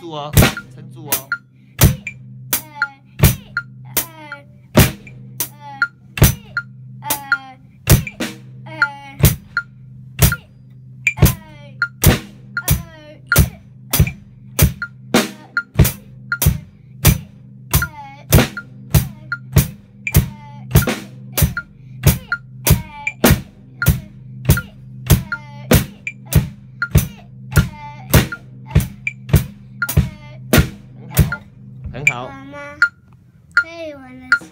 住哦，撑住哦。妈妈，可以玩的。